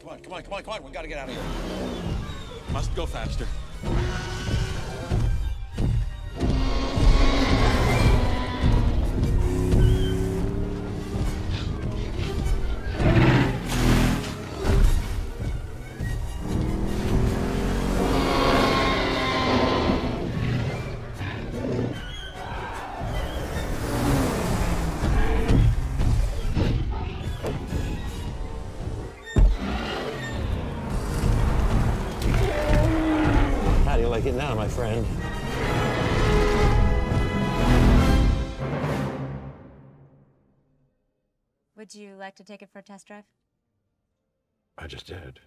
Come on, come on, come on, come on. We gotta get out of here. Must go faster. Like it now, my friend? Would you like to take it for a test drive? I just did.